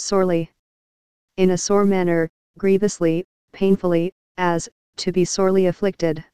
sorely. In a sore manner, grievously, painfully, as, to be sorely afflicted.